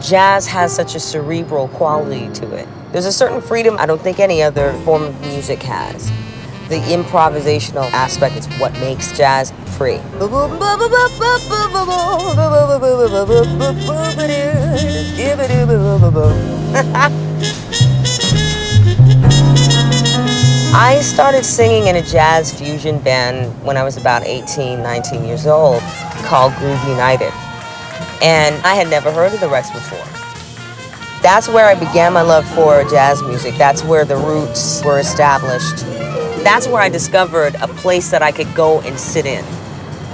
jazz has such a cerebral quality to it. There's a certain freedom I don't think any other form of music has. The improvisational aspect is what makes jazz free. I started singing in a jazz fusion band when I was about 18, 19 years old called Groove United. And I had never heard of the Rex before. That's where I began my love for jazz music. That's where the roots were established. That's where I discovered a place that I could go and sit in.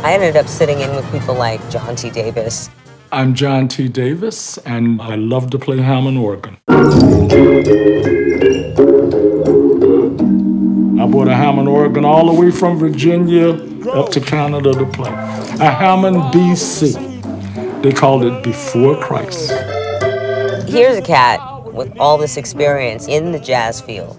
I ended up sitting in with people like John T. Davis. I'm John T. Davis, and I love to play Hammond organ. I bought a Hammond organ all the way from Virginia up to Canada to play. A Hammond BC. They called it Before Christ. Here's a cat with all this experience in the jazz field.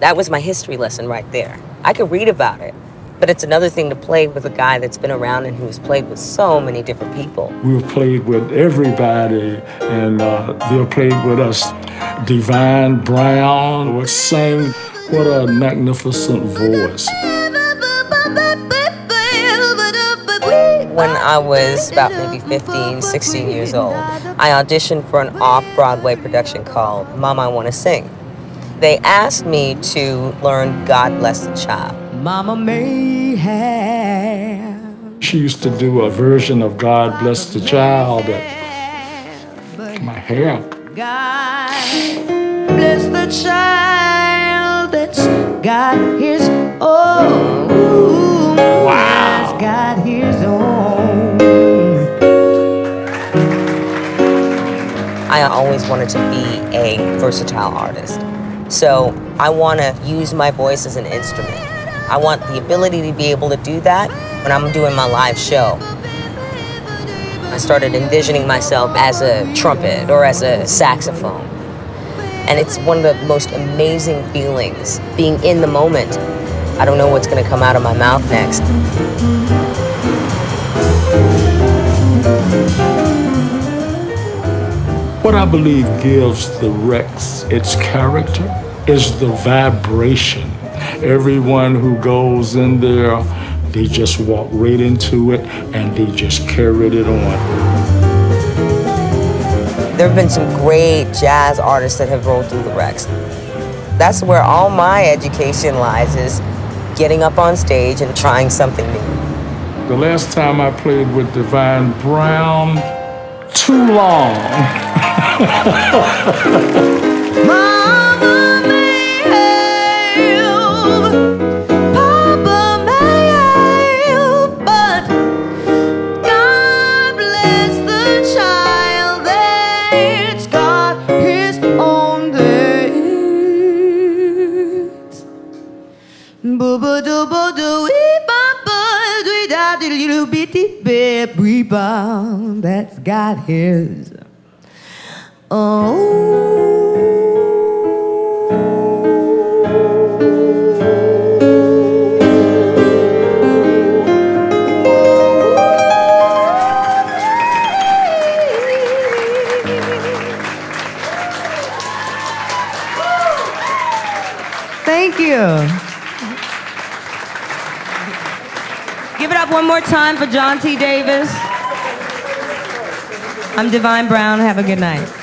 That was my history lesson right there. I could read about it, but it's another thing to play with a guy that's been around and who's played with so many different people. We've played with everybody, and uh, they've played with us. Divine Brown would sing. What a magnificent voice. When I was about maybe 15, 16 years old, I auditioned for an off-Broadway production called Mama I Want to Sing. They asked me to learn God Bless the Child. Mama may have. She used to do a version of God Bless the Child that my hair. God bless the child that's got his own. I always wanted to be a versatile artist. So I want to use my voice as an instrument. I want the ability to be able to do that when I'm doing my live show. I started envisioning myself as a trumpet or as a saxophone. And it's one of the most amazing feelings, being in the moment. I don't know what's going to come out of my mouth next. What I believe gives the Rex its character is the vibration. Everyone who goes in there, they just walk right into it and they just carried it on. There have been some great jazz artists that have rolled through the Rex. That's where all my education lies is getting up on stage and trying something new. The last time I played with Divine Brown, too long. Mama may have, Papa may have, but God bless the child that's got his own days. Booba dooba doo wee baba doo da doo little bitty rebound that's got his John T. Davis. I'm Divine Brown. Have a good night.